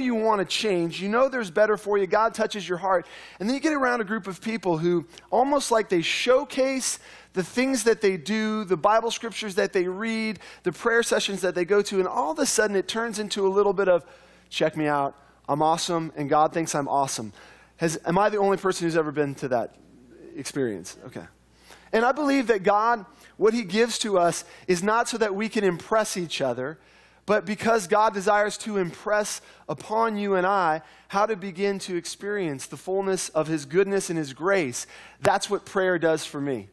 you want to change. You know there's better for you. God touches your heart. And then you get around a group of people who almost like they showcase the things that they do, the Bible scriptures that they read, the prayer sessions that they go to, and all of a sudden it turns into a little bit of, check me out, I'm awesome, and God thinks I'm awesome. Has, am I the only person who's ever been to that experience? Okay. And I believe that God, what He gives to us, is not so that we can impress each other, but because God desires to impress upon you and I how to begin to experience the fullness of His goodness and His grace. That's what prayer does for me.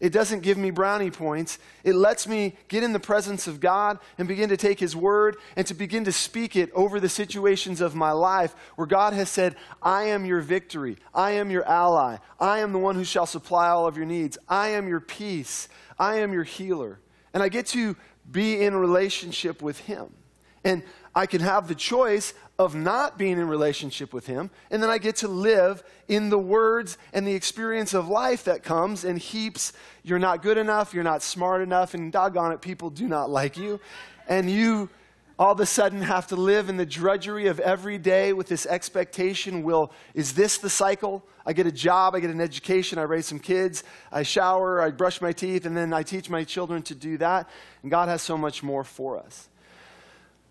It doesn't give me brownie points. It lets me get in the presence of God and begin to take His word and to begin to speak it over the situations of my life where God has said, I am your victory. I am your ally. I am the one who shall supply all of your needs. I am your peace. I am your healer. And I get to be in relationship with Him. And I can have the choice of not being in relationship with Him, and then I get to live in the words and the experience of life that comes and heaps. You're not good enough, you're not smart enough, and doggone it, people do not like you. And you all of a sudden have to live in the drudgery of every day with this expectation will, is this the cycle? I get a job, I get an education, I raise some kids, I shower, I brush my teeth, and then I teach my children to do that. And God has so much more for us.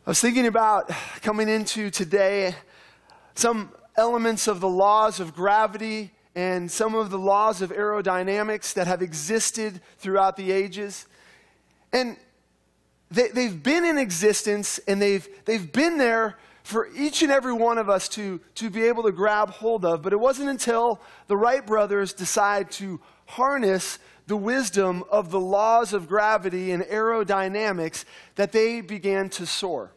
I was thinking about coming into today some elements of the laws of gravity and some of the laws of aerodynamics that have existed throughout the ages. And they, have been in existence and they've, they've been there for each and every one of us to, to be able to grab hold of. But it wasn't until the Wright brothers decided to harness the wisdom of the laws of gravity and aerodynamics that they began to soar.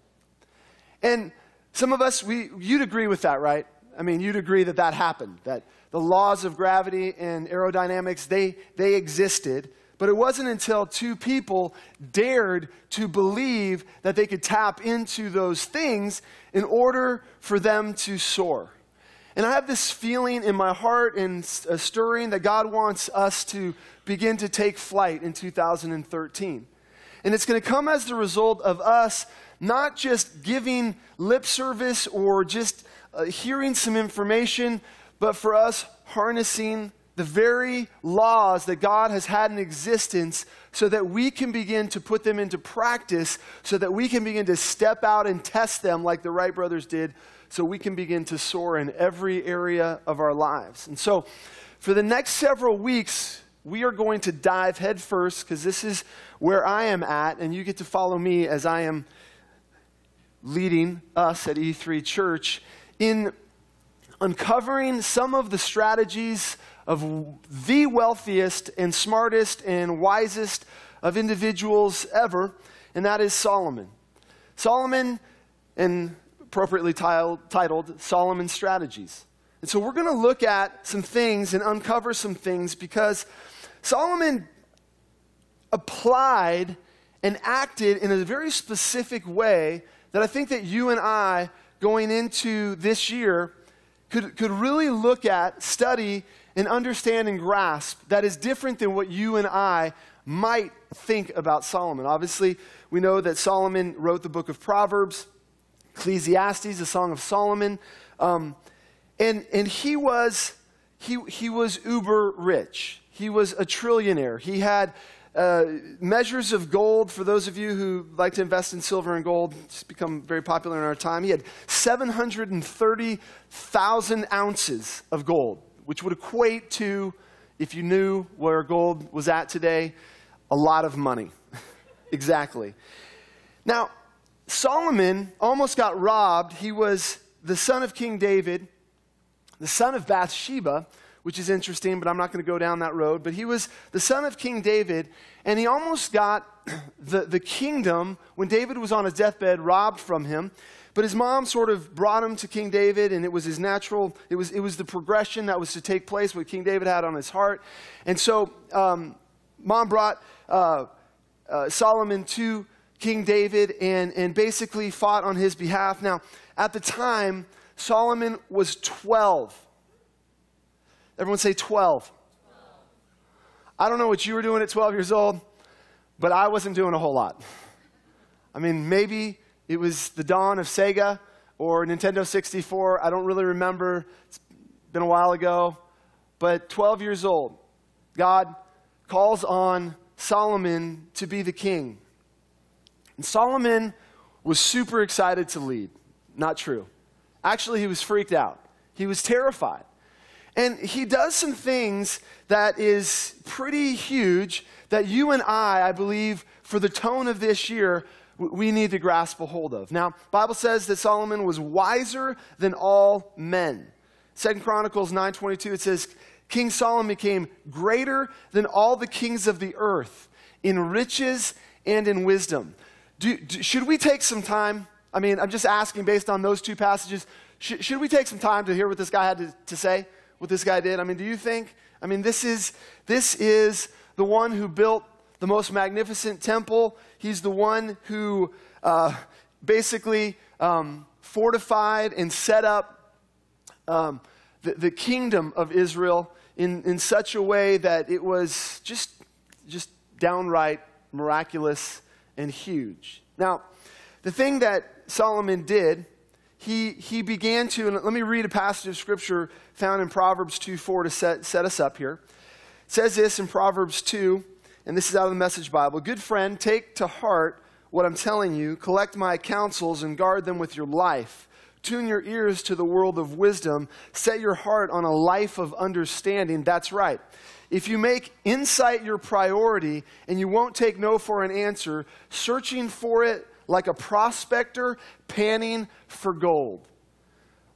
And some of us, we, you'd agree with that, right? I mean, you'd agree that that happened, that the laws of gravity and aerodynamics, they, they existed. But it wasn't until two people dared to believe that they could tap into those things in order for them to soar. And I have this feeling in my heart and a stirring that God wants us to begin to take flight in 2013. And it's going to come as the result of us not just giving lip service or just uh, hearing some information, but for us harnessing the very laws that God has had in existence so that we can begin to put them into practice, so that we can begin to step out and test them like the Wright brothers did, so we can begin to soar in every area of our lives. And so, for the next several weeks, we are going to dive headfirst because this is where I am at, and you get to follow me as I am leading us at E3 Church in uncovering some of the strategies of the wealthiest and smartest and wisest of individuals ever, and that is Solomon. Solomon, and appropriately titled Solomon's Strategies. And so we're going to look at some things and uncover some things because Solomon applied and acted in a very specific way that I think that you and I, going into this year, could, could really look at, study, and understand and grasp that is different than what you and I might think about Solomon. Obviously, we know that Solomon wrote the book of Proverbs, Ecclesiastes, the Song of Solomon, um, and, and he was he, he was uber rich. He was a trillionaire. He had uh, measures of gold, for those of you who like to invest in silver and gold, it's become very popular in our time. He had 730,000 ounces of gold, which would equate to, if you knew where gold was at today, a lot of money. exactly. Now, Solomon almost got robbed. He was the son of King David, the son of Bathsheba which is interesting, but I'm not going to go down that road. But he was the son of King David, and he almost got the, the kingdom when David was on his deathbed robbed from him. But his mom sort of brought him to King David, and it was his natural, it was, it was the progression that was to take place, what King David had on his heart. And so, um, mom brought uh, uh, Solomon to King David and, and basically fought on his behalf. Now, at the time, Solomon was 12 Everyone say 12. 12. I don't know what you were doing at 12 years old, but I wasn't doing a whole lot. I mean, maybe it was the dawn of Sega or Nintendo 64. I don't really remember. It's been a while ago. But 12 years old, God calls on Solomon to be the king. And Solomon was super excited to lead. Not true. Actually, he was freaked out. He was terrified. And he does some things that is pretty huge that you and I, I believe, for the tone of this year, we need to grasp a hold of. Now, Bible says that Solomon was wiser than all men. Second Chronicles 9:22 it says King Solomon became greater than all the kings of the earth in riches and in wisdom. Do, do, should we take some time? I mean, I'm just asking based on those two passages. Should, should we take some time to hear what this guy had to, to say? What this guy did? I mean, do you think? I mean, this is, this is the one who built the most magnificent temple. He's the one who uh, basically um, fortified and set up um, the, the kingdom of Israel in, in such a way that it was just, just downright miraculous and huge. Now, the thing that Solomon did, he, he began to, and let me read a passage of scripture found in Proverbs 2 4 to set, set us up here. It says this in Proverbs 2, and this is out of the Message Bible Good friend, take to heart what I'm telling you, collect my counsels, and guard them with your life. Tune your ears to the world of wisdom. Set your heart on a life of understanding. That's right. If you make insight your priority and you won't take no for an answer, searching for it like a prospector panning for gold.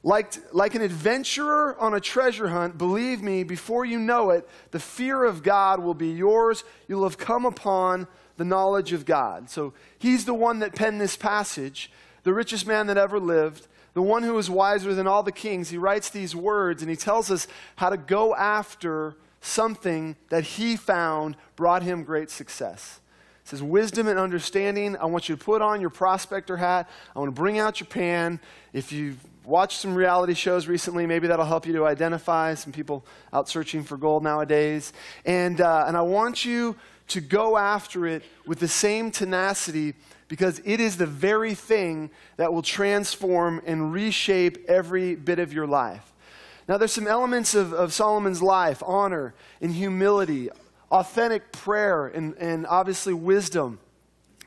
Like, like an adventurer on a treasure hunt, believe me, before you know it, the fear of God will be yours. You'll have come upon the knowledge of God. So he's the one that penned this passage, the richest man that ever lived the one who is wiser than all the kings, he writes these words and he tells us how to go after something that he found brought him great success. It says, Wisdom and understanding. I want you to put on your prospector hat. I want to bring out your pan. If you've watched some reality shows recently, maybe that'll help you to identify some people out searching for gold nowadays. And, uh, and I want you to go after it with the same tenacity because it is the very thing that will transform and reshape every bit of your life. Now, there's some elements of, of Solomon's life honor and humility, authentic prayer, and, and obviously wisdom,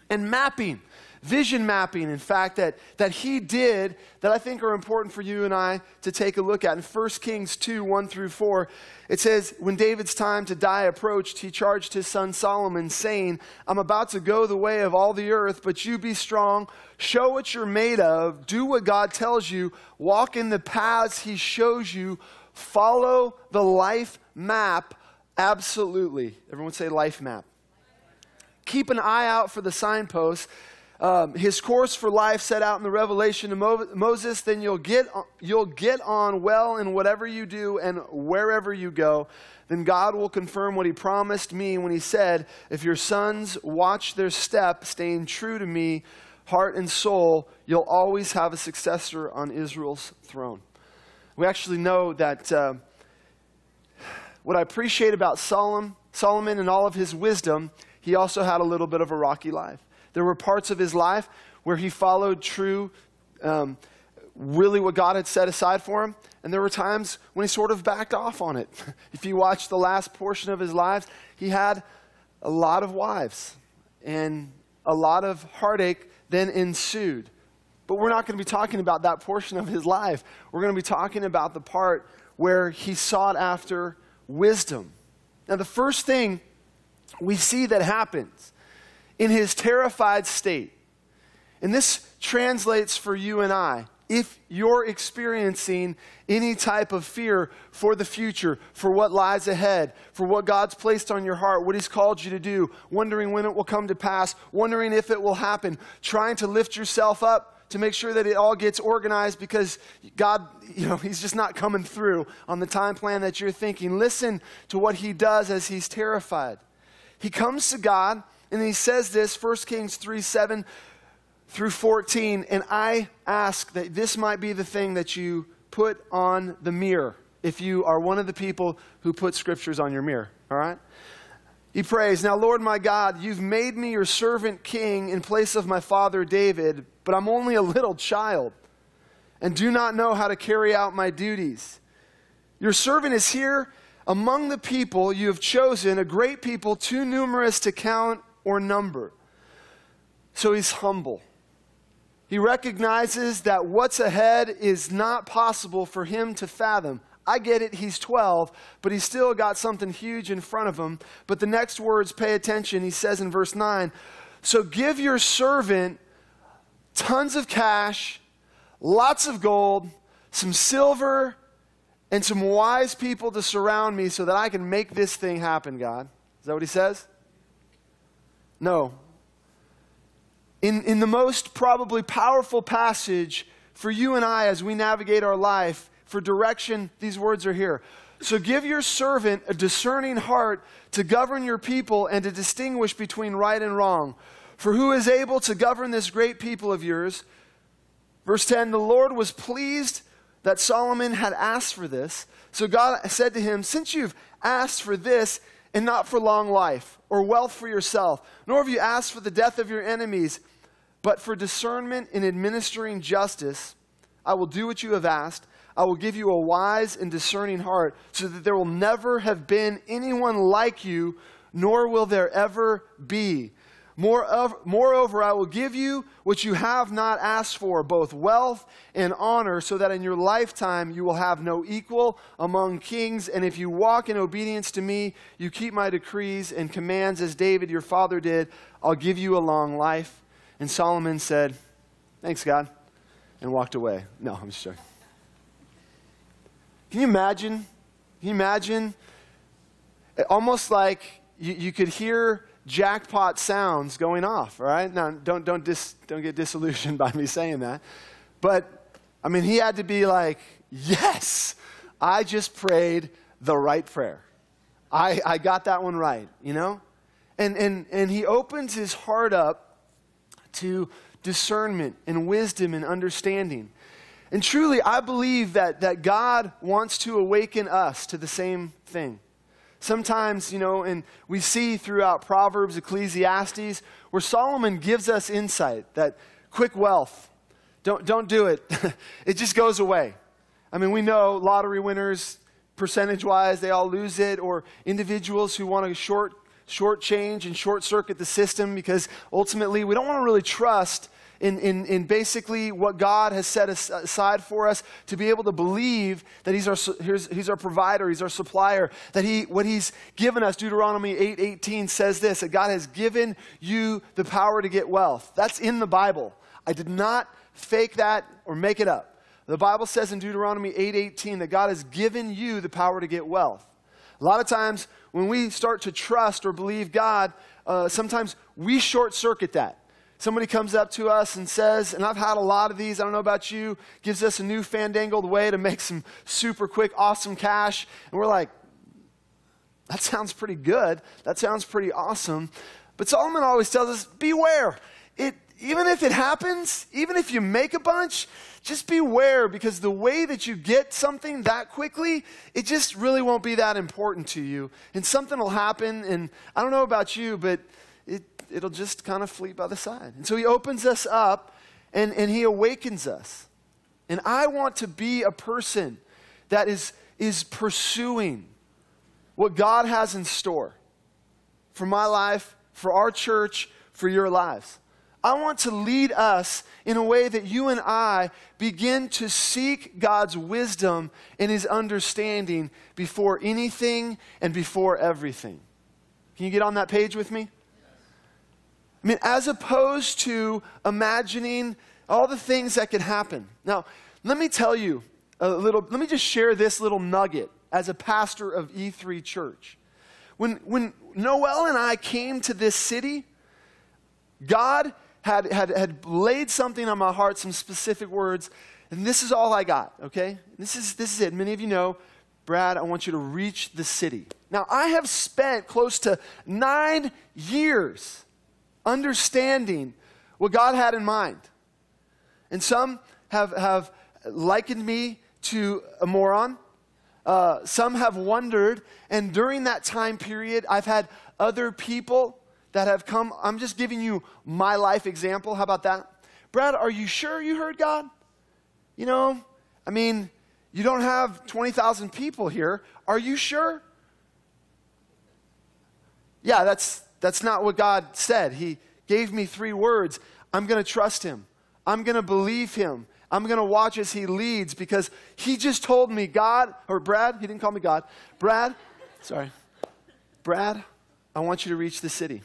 and mapping vision mapping, in fact, that, that he did that I think are important for you and I to take a look at. In 1 Kings 2 1 through 4, it says, When David's time to die approached, he charged his son Solomon, saying, I'm about to go the way of all the earth, but you be strong, show what you're made of, do what God tells you, walk in the paths he shows you, follow the life map absolutely. Everyone say life map. Keep an eye out for the signposts um, his course for life set out in the revelation of Mo- Moses, then you'll get, you'll get on well in whatever you do and wherever you go. Then God will confirm what he promised me when he said, If your sons watch their step, staying true to me, heart and soul, you'll always have a successor on Israel's throne. We actually know that uh, what I appreciate about Solomon, and all of his wisdom, he also had a little bit of a rocky life. There were parts of his life where he followed true, um, really what God had set aside for him. And there were times when he sort of backed off on it. if you watch the last portion of his lives, he had a lot of wives and a lot of heartache then ensued. But we're not going to be talking about that portion of his life. We're going to be talking about the part where he sought after wisdom. Now, the first thing we see that happens in his terrified state. And this translates for you and I. If you're experiencing any type of fear for the future, for what lies ahead, for what God's placed on your heart, what He's called you to do, wondering when it will come to pass, wondering if it will happen, trying to lift yourself up to make sure that it all gets organized because God, you know, He's just not coming through on the time plan that you're thinking. Listen to what He does as He's terrified. He comes to God and he says this, 1 Kings 3 7 through 14. And I ask that this might be the thing that you put on the mirror if you are one of the people who put scriptures on your mirror. All right? He prays, Now, Lord my God, you've made me your servant king in place of my father David, but I'm only a little child. and do not know how to carry out my duties. Your servant is here among the people you have chosen, a great people too numerous to count or number. So he's humble. He recognizes that what's ahead is not possible for him to fathom. I get it, he's 12, but he's still got something huge in front of him. But the next words, pay attention. He says in verse 9, So give your servant tons of cash, lots of gold, some silver, and some wise people to surround me so that I can make this thing happen, God. Is that what he says? No. In, in the most probably powerful passage for you and I as we navigate our life, for direction, these words are here. So give your servant a discerning heart to govern your people and to distinguish between right and wrong. For who is able to govern this great people of yours? Verse 10 The Lord was pleased that Solomon had asked for this. So God said to him, Since you've asked for this and not for long life or wealth for yourself, nor have you asked for the death of your enemies, but for discernment in administering justice, I will do what you have asked. I will give you a wise and discerning heart, so that there will never have been anyone like you, nor will there ever be. Moreover, moreover, I will give you what you have not asked for, both wealth and honor, so that in your lifetime you will have no equal among kings. And if you walk in obedience to me, you keep my decrees and commands as David your father did, I'll give you a long life. And Solomon said, Thanks, God, and walked away. No, I'm just joking. Can you imagine? Can you imagine? Almost like you, you could hear jackpot sounds going off, right? Now, don't, don't, dis, don't get disillusioned by me saying that. But, I mean, he had to be like, yes, I just prayed the right prayer. I, I got that one right, you know? And, and, and he opens his heart up to discernment and wisdom and understanding. And truly, I believe that, that God wants to awaken us to the same thing. Sometimes, you know, and we see throughout Proverbs, Ecclesiastes, where Solomon gives us insight that quick wealth, don't, don't do it. it just goes away. I mean, we know lottery winners, percentage wise, they all lose it, or individuals who want to short, short change and short circuit the system because ultimately we don't want to really trust in, in, in basically what God has set aside for us to be able to believe that he's our, he's our provider, He's our supplier, that he, what He's given us, Deuteronomy 8 18 says this, that God has given you the power to get wealth. That's in the Bible. I did not fake that or make it up. The Bible says in Deuteronomy 8:18 that God has given you the power to get wealth. A lot of times when we start to trust or believe God, uh, sometimes we short circuit that somebody comes up to us and says, and I've had a lot of these, I don't know about you, gives us a new fandangled way to make some super quick, awesome cash. And we're like, that sounds pretty good. That sounds pretty awesome. But Solomon always tells us, beware. It, even if it happens, even if you make a bunch, just beware because the way that you get something that quickly, it just really won't be that important to you. And something will happen, and I don't know about you, but it'll just kind of flee by the side. And so he opens us up and, and he awakens us. And I want to be a person that is, is pursuing what God has in store for my life, for our church, for your lives. I want to lead us in a way that you and I begin to seek God's wisdom and his understanding before anything and before everything. Can you get on that page with me? I mean, as opposed to imagining all the things that could happen. Now, let me tell you a little, let me just share this little nugget as a pastor of E3 Church. When, when Noel and I came to this city, God had, had, had laid something on my heart, some specific words, and this is all I got, okay? This is, this is it. Many of you know, Brad, I want you to reach the city. Now, I have spent close to nine years understanding what God had in mind. And some have, have likened me to a moron. Uh, some have wondered. And during that time period, I've had other people that have come. I'm just giving you my life example. How about that? Brad, are you sure you heard God? you know, I mean, you don't have 20,000 people here. Are you sure? Yeah, that's, that's not what God said. He gave me three words. I'm going to trust him. I'm going to believe him. I'm going to watch as he leads because he just told me, God, or Brad, he didn't call me God. Brad, sorry. Brad, I want you to reach the city.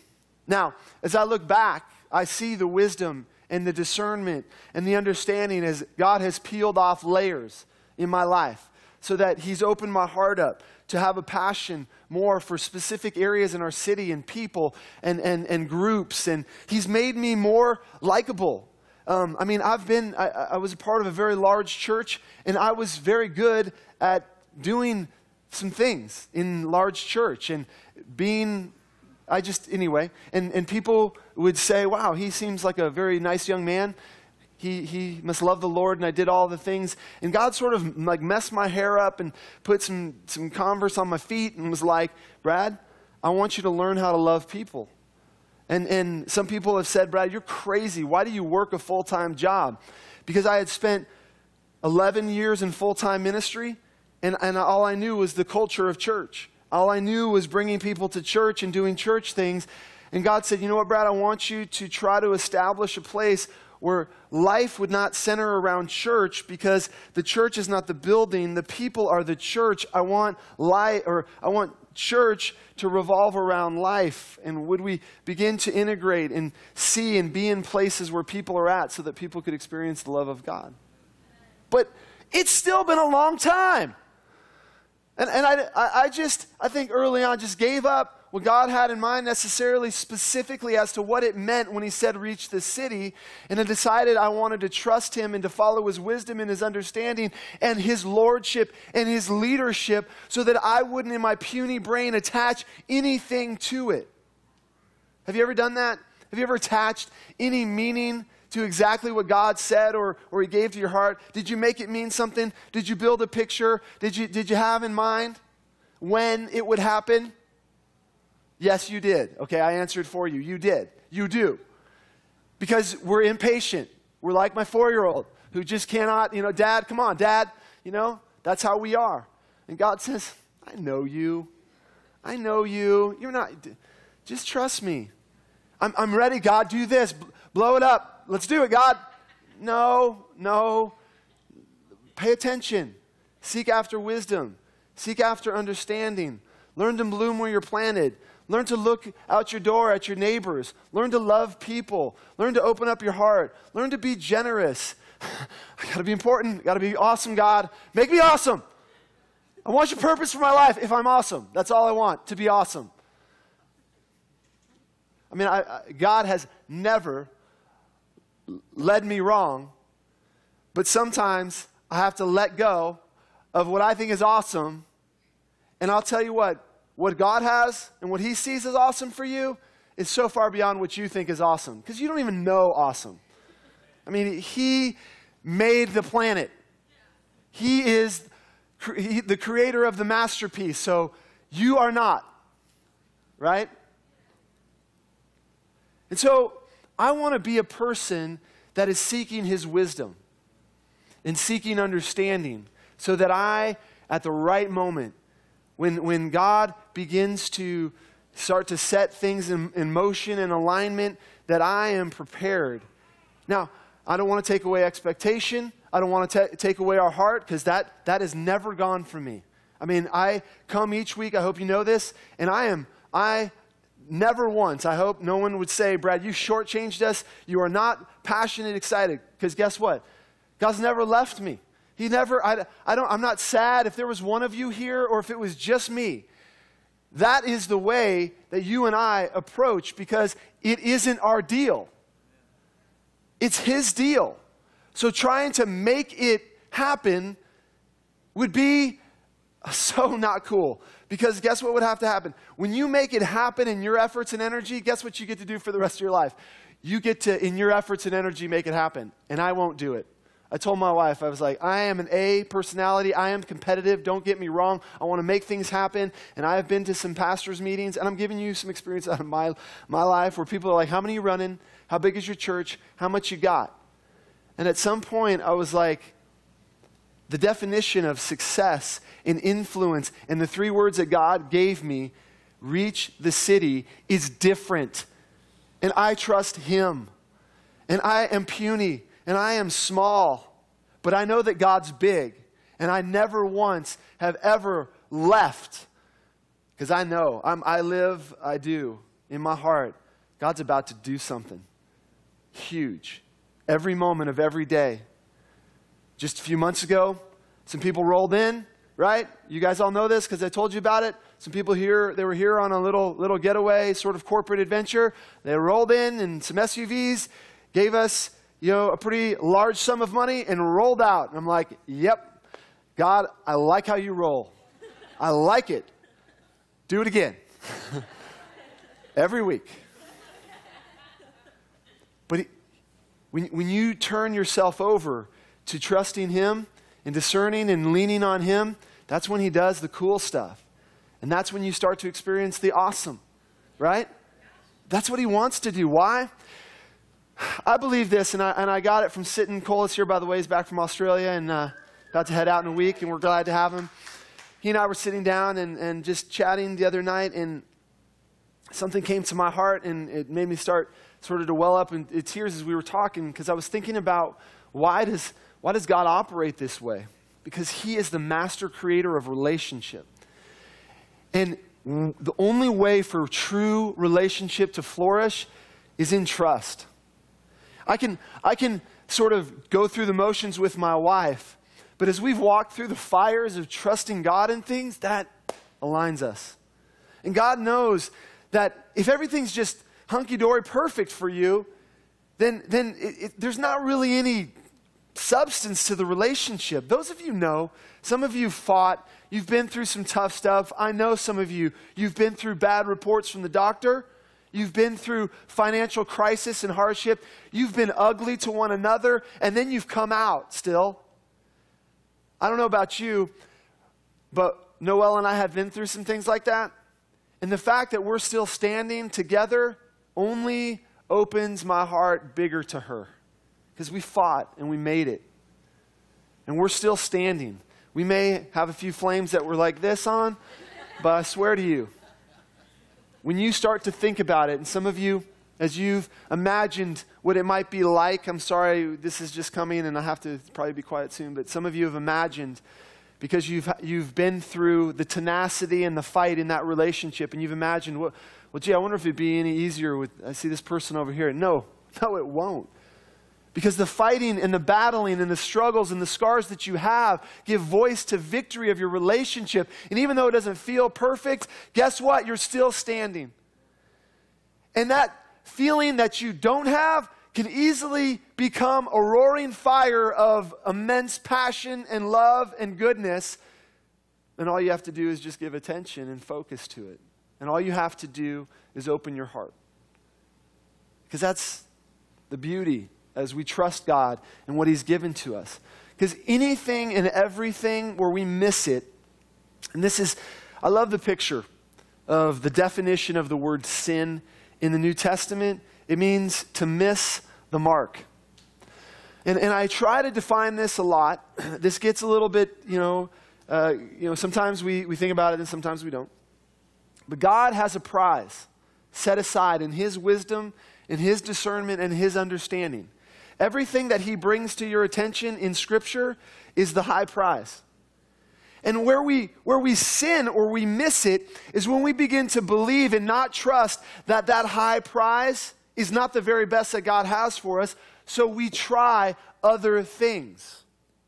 Now, as I look back, I see the wisdom and the discernment and the understanding as God has peeled off layers in my life so that he's opened my heart up to have a passion more for specific areas in our city and people and, and, and groups. And he's made me more likable um, I mean, I've been, I, I was a part of a very large church, and I was very good at doing some things in large church and being I just, anyway, and, and people would say, wow, he seems like a very nice young man. He, he must love the Lord, and I did all the things. And God sort of like messed my hair up and put some, some Converse on my feet and was like, Brad, I want you to learn how to love people. And, and some people have said, Brad, you're crazy. Why do you work a full time job? Because I had spent 11 years in full time ministry, and, and all I knew was the culture of church. All I knew was bringing people to church and doing church things. And God said, You know what, Brad? I want you to try to establish a place where life would not center around church because the church is not the building, the people are the church. I want life or I want church to revolve around life? And would we begin to integrate and see and be in places where people are at so that people could experience the love of God? But it's still been a long time. And, and I, I just, I think early on, just gave up what God had in mind necessarily specifically as to what it meant when He said, reach the city. And I decided I wanted to trust Him and to follow His wisdom and His understanding and His lordship and His leadership so that I wouldn't, in my puny brain, attach anything to it. Have you ever done that? Have you ever attached any meaning to exactly what God said or, or He gave to your heart? Did you make it mean something? Did you build a picture? Did you, did you have in mind when it would happen? Yes, you did. Okay, I answered for you. You did. You do. Because we're impatient. We're like my four year old who just cannot, you know, Dad, come on, Dad, you know, that's how we are. And God says, I know you. I know you. You're not, just trust me. I'm, I'm ready, God, do this. Blow it up. Let's do it, God. No, no. Pay attention. Seek after wisdom. Seek after understanding. Learn to bloom where you're planted. Learn to look out your door at your neighbors. Learn to love people. Learn to open up your heart. Learn to be generous. I got to be important. Got to be awesome, God. Make me awesome. I want your purpose for my life if I'm awesome. That's all I want, to be awesome. I mean, I, I, God has never led me wrong, but sometimes I have to let go of what I think is awesome. And I'll tell you what, what God has and what He sees as awesome for you is so far beyond what you think is awesome because you don't even know awesome. I mean, He made the planet, He is the creator of the masterpiece, so you are not, right? And so I want to be a person that is seeking His wisdom and seeking understanding so that I, at the right moment, when, when God begins to start to set things in, in motion and alignment, that I am prepared. Now, I don't want to take away expectation. I don't want to take away our heart because that, that has never gone from me. I mean, I come each week, I hope you know this, and I am, I never once, I hope no one would say, Brad, you shortchanged us. You are not passionate, excited. Because guess what? God's never left me. He never, I, I don't, I'm not sad if there was one of you here or if it was just me. That is the way that you and I approach because it isn't our deal. It's his deal. So trying to make it happen would be so not cool. Because guess what would have to happen? When you make it happen in your efforts and energy, guess what you get to do for the rest of your life? You get to, in your efforts and energy, make it happen. And I won't do it. I told my wife, I was like, I am an A personality. I am competitive. Don't get me wrong. I want to make things happen. And I have been to some pastors' meetings, and I'm giving you some experience out of my, my life where people are like, How many you running? How big is your church? How much you got? And at some point, I was like, the definition of success and influence and the three words that God gave me, reach the city, is different. And I trust Him. And I am puny and I am small, but I know that God's big. And I never once have ever left because I know I'm, I live, I do in my heart. God's about to do something huge every moment of every day. Just a few months ago, some people rolled in, right? You guys all know this because I told you about it. Some people here, they were here on a little, little getaway, sort of corporate adventure. They rolled in in some SUVs, gave us, you know, a pretty large sum of money and rolled out. And I'm like, yep, God, I like how you roll. I like it. Do it again. Every week. But when, when you turn yourself over to trusting Him and discerning and leaning on Him, that's when He does the cool stuff. And that's when you start to experience the awesome, right? That's what He wants to do. Why? I believe this, and I, and I got it from sitting. Cole is here, by the way. He's back from Australia and uh, about to head out in a week, and we're glad to have him. He and I were sitting down and, and just chatting the other night, and something came to my heart, and it made me start sort of to well up in tears as we were talking because I was thinking about why does, why does God operate this way? Because He is the master creator of relationship. And the only way for true relationship to flourish is in trust. I can, I can sort of go through the motions with my wife, but as we've walked through the fires of trusting God in things, that aligns us. And God knows that if everything's just hunky dory perfect for you, then, then it, it, there's not really any substance to the relationship. Those of you know, some of you fought, you've been through some tough stuff. I know some of you, you've been through bad reports from the doctor. You've been through financial crisis and hardship. You've been ugly to one another, and then you've come out still. I don't know about you, but Noel and I have been through some things like that. And the fact that we're still standing together only opens my heart bigger to her because we fought and we made it. And we're still standing. We may have a few flames that were like this on, but I swear to you, when you start to think about it, and some of you, as you've imagined what it might be like, I'm sorry, this is just coming and I have to probably be quiet soon, but some of you have imagined because you've, you've been through the tenacity and the fight in that relationship, and you've imagined, well, well, gee, I wonder if it'd be any easier with, I see this person over here. No, no, it won't. Because the fighting and the battling and the struggles and the scars that you have give voice to victory of your relationship. And even though it doesn't feel perfect, guess what? You're still standing. And that feeling that you don't have can easily become a roaring fire of immense passion and love and goodness. And all you have to do is just give attention and focus to it. And all you have to do is open your heart. Because that's the beauty as we trust God and what He's given to us. Because anything and everything where we miss it, and this is, I love the picture of the definition of the word sin in the New Testament. It means to miss the mark. And, and I try to define this a lot. This gets a little bit, you know, uh, you know, sometimes we, we think about it and sometimes we don't. But God has a prize set aside in His wisdom, in His discernment, and His understanding. Everything that He brings to your attention in Scripture is the high prize. And where we, where we sin or we miss it is when we begin to believe and not trust that that high prize is not the very best that God has for us, so we try other things.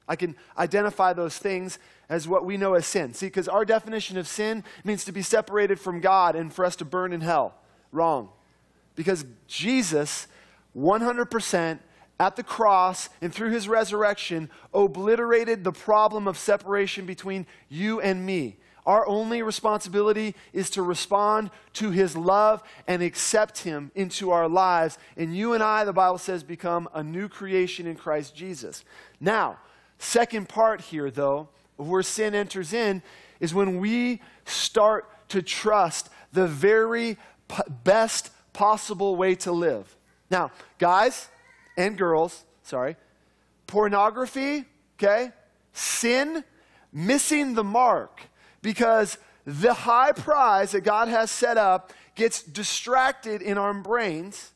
I can identify those things as what we know as sin. See, because our definition of sin means to be separated from God and for us to burn in hell. Wrong. Because Jesus, 100% at the cross and through his resurrection, obliterated the problem of separation between you and me. Our only responsibility is to respond to his love and accept him into our lives. And you and I, the Bible says, become a new creation in Christ Jesus. Now, second part here, though, where sin enters in, is when we start to trust the very best possible way to live. Now, guys and girls, sorry, pornography, okay, sin, missing the mark, because the high prize that God has set up gets distracted in our brains.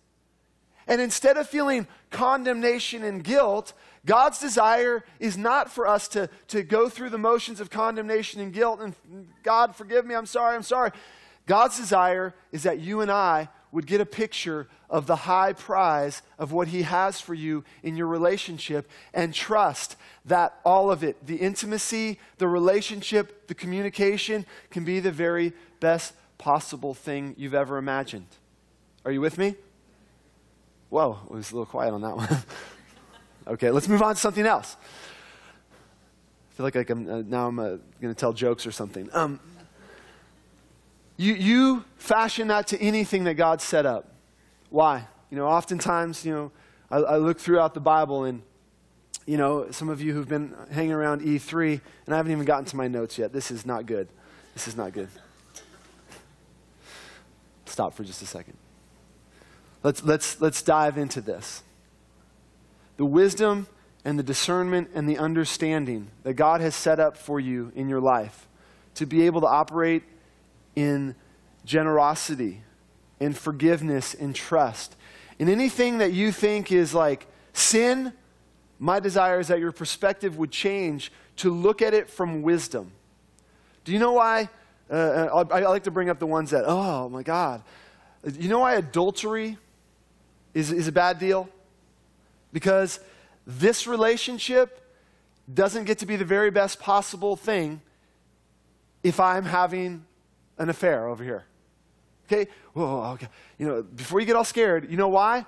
And instead of feeling condemnation and guilt, God's desire is not for us to, to go through the motions of condemnation and guilt and God, forgive me, I'm sorry, I'm sorry. God's desire is that you and I would get a picture of the high prize of what He has for you in your relationship and trust that all of it, the intimacy, the relationship, the communication, can be the very best possible thing you've ever imagined. Are you with me? Whoa, it was a little quiet on that one. okay, let's move on to something else. I feel like, I'm, uh, now I'm uh, going to tell jokes or something. Um, you, you fashion that to anything that God set up. Why? You know, oftentimes, you know, I, I look throughout the Bible and, you know, some of you who've been hanging around E3, and I haven't even gotten to my notes yet. This is not good. This is not good. Stop for just a second. Let's, let's, let's dive into this. The wisdom and the discernment and the understanding that God has set up for you in your life to be able to operate in generosity, in forgiveness, in trust. In anything that you think is like sin, my desire is that your perspective would change to look at it from wisdom. Do you know why? Uh, I, I like to bring up the ones that, oh my God. You know why adultery is, is a bad deal? Because this relationship doesn't get to be the very best possible thing if I'm having an affair over here. Okay? Whoa, okay. You know, before you get all scared, you know why?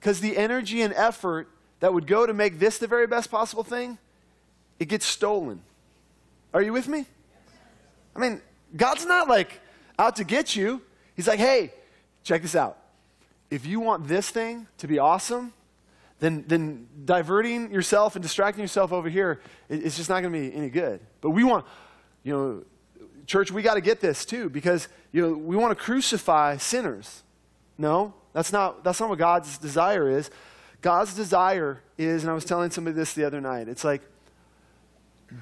Because the energy and effort that would go to make this the very best possible thing, it gets stolen. Are you with me? I mean, God's not like out to get you. He's like, hey, check this out. If you want this thing to be awesome, then, then diverting yourself and distracting yourself over here, it's just not going to be any good. But we want, you know, church, we got to get this too because you know, we want to crucify sinners. No, that's not, that's not what God's desire is. God's desire is, and I was telling somebody this the other night, it's like,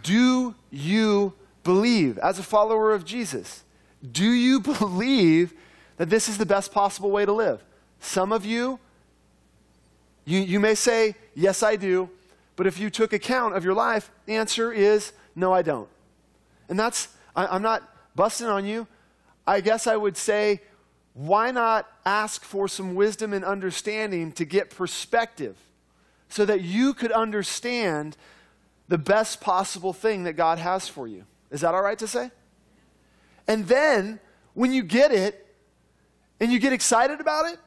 do you believe, as a follower of Jesus, do you believe that this is the best possible way to live? Some of you, you, you may say, yes, I do. But if you took account of your life, the answer is, no, I don't. And that's, I, am not busting on you. I guess I would say, why not ask for some wisdom and understanding to get perspective so that you could understand the best possible thing that God has for you? Is that all right to say? And then, when you get it and you get excited about it,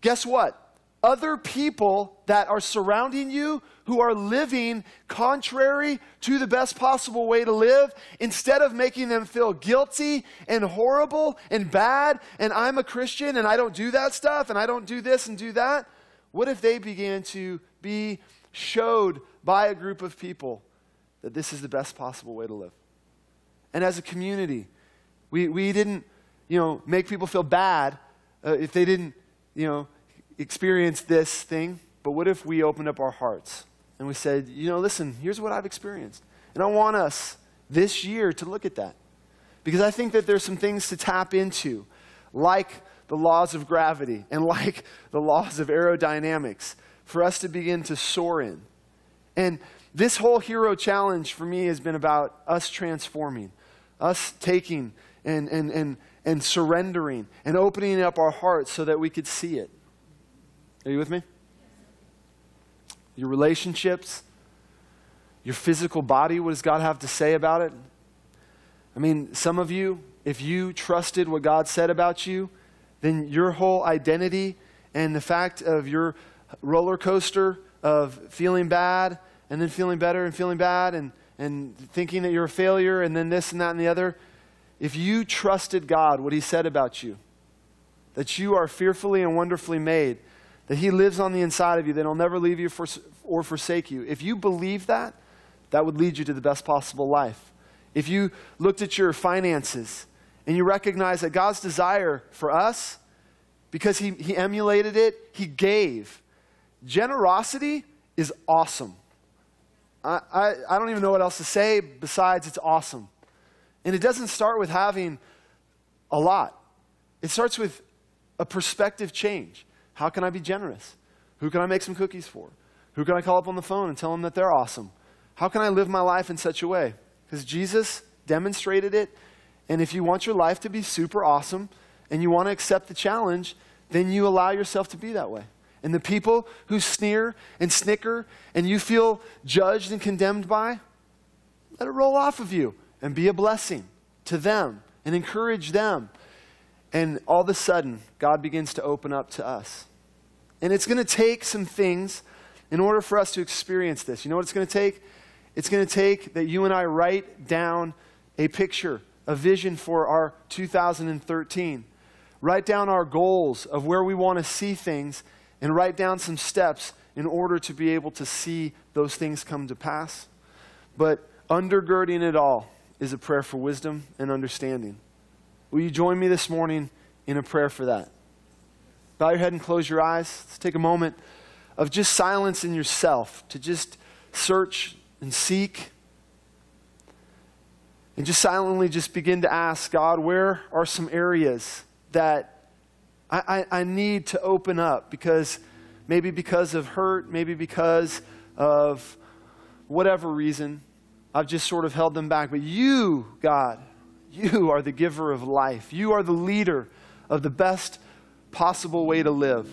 guess what? Other people that are surrounding you who are living contrary to the best possible way to live, instead of making them feel guilty and horrible and bad, and I'm a Christian and I don't do that stuff and I don't do this and do that, what if they began to be showed by a group of people that this is the best possible way to live? And as a community, we, we didn't, you know, make people feel bad uh, if they didn't, you know, experienced this thing, but what if we opened up our hearts and we said, you know, listen, here's what I've experienced. And I want us this year to look at that. Because I think that there's some things to tap into, like the laws of gravity and like the laws of aerodynamics, for us to begin to soar in. And this whole hero challenge for me has been about us transforming, us taking and, and, and, and surrendering and opening up our hearts so that we could see it. Are you with me? Your relationships, your physical body, what does God have to say about it? I mean, some of you, if you trusted what God said about you, then your whole identity and the fact of your roller coaster of feeling bad and then feeling better and feeling bad and, and thinking that you're a failure and then this and that and the other, if you trusted God, what He said about you, that you are fearfully and wonderfully made, that He lives on the inside of you, that He'll never leave you for, or forsake you. If you believe that, that would lead you to the best possible life. If you looked at your finances and you recognize that God's desire for us, because He, he emulated it, He gave. Generosity is awesome. I, I, I don't even know what else to say besides it's awesome. And it doesn't start with having a lot, it starts with a perspective change. How can I be generous? Who can I make some cookies for? Who can I call up on the phone and tell them that they're awesome? How can I live my life in such a way? Because Jesus demonstrated it. And if you want your life to be super awesome and you want to accept the challenge, then you allow yourself to be that way. And the people who sneer and snicker and you feel judged and condemned by, let it roll off of you and be a blessing to them and encourage them. And all of a sudden, God begins to open up to us. And it's going to take some things in order for us to experience this. You know what it's going to take? It's going to take that you and I write down a picture, a vision for our 2013. Write down our goals of where we want to see things and write down some steps in order to be able to see those things come to pass. But undergirding it all is a prayer for wisdom and understanding. Will you join me this morning in a prayer for that? Bow your head and close your eyes. Let's take a moment of just silence in yourself to just search and seek. And just silently just begin to ask God, where are some areas that I, I, I need to open up? Because maybe because of hurt, maybe because of whatever reason, I've just sort of held them back. But you, God, you are the giver of life. You are the leader of the best possible way to live.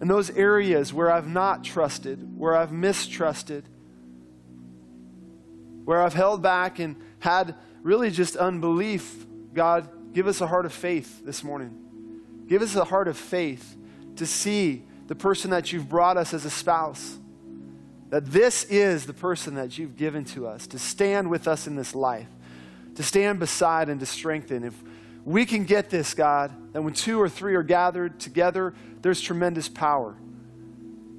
And those areas where I've not trusted, where I've mistrusted, where I've held back and had really just unbelief, God, give us a heart of faith this morning. Give us a heart of faith to see the person that you've brought us as a spouse. That this is the person that you've given to us to stand with us in this life, to stand beside and to strengthen. If we can get this, God, that when two or three are gathered together, there's tremendous power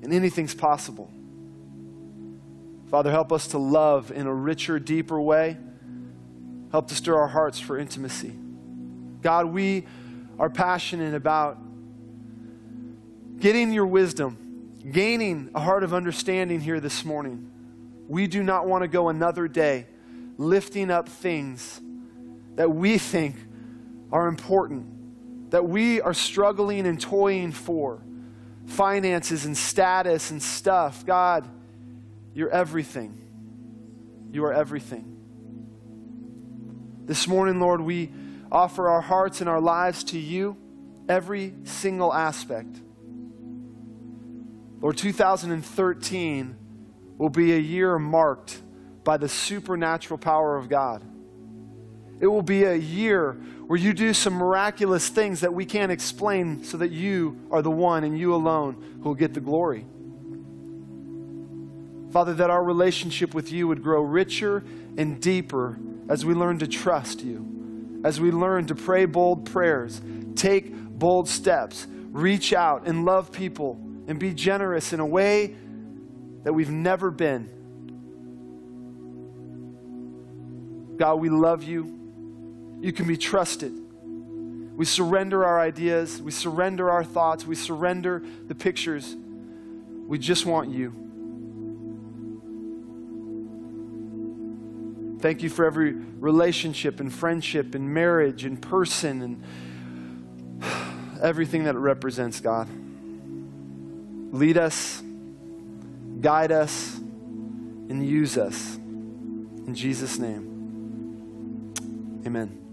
and anything's possible. Father, help us to love in a richer, deeper way. Help to stir our hearts for intimacy. God, we are passionate about getting your wisdom, gaining a heart of understanding here this morning. We do not want to go another day lifting up things that we think are important, that we are struggling and toying for finances and status and stuff. God, you're everything. You are everything. This morning, Lord, we offer our hearts and our lives to you, every single aspect. Lord, 2013 will be a year marked by the supernatural power of God. It will be a year where you do some miraculous things that we can't explain so that you are the one and you alone who will get the glory. Father, that our relationship with you would grow richer and deeper as we learn to trust you, as we learn to pray bold prayers, take bold steps, reach out and love people, and be generous in a way that we've never been. God, we love you. You can be trusted. We surrender our ideas, we surrender our thoughts, we surrender the pictures. We just want you. Thank you for every relationship and friendship and marriage and person and everything that it represents, God. Lead us, guide us, and use us. In Jesus' name, amen.